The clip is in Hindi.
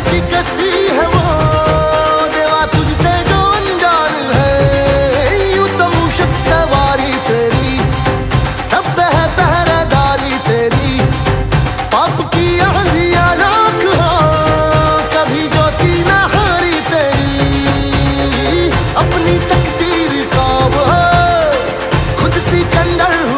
की कश्ती है वो। देवा तुझसे जो अनजान है। यू तो मुशक सवारी तेरी। सब है पहरेदारी तेरी। पाप की आंधिया लाख हो, कभी ज्योति न हारी तेरी। अपनी तकदीर का वो, खुद सिकंदर हो